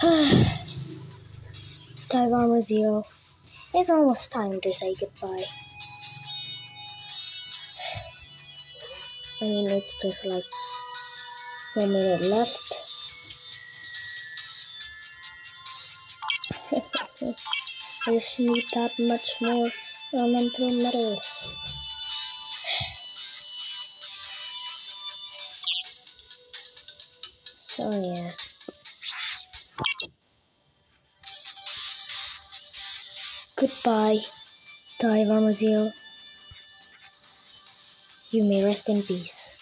Dive Armor Zero. It's almost time to say goodbye. I mean, it's just like one minute left. I just need that much more elemental metals. So yeah. Goodbye, Armor Zero. You may rest in peace.